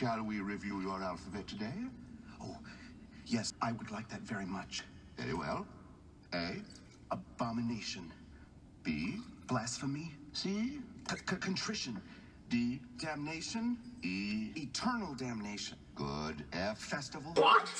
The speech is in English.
Shall we review your alphabet today? Oh, yes, I would like that very much. Very well. A, Abomination. B, Blasphemy. C, C- contrition. D, Damnation. E. Eternal damnation. Good. F, Festival. What?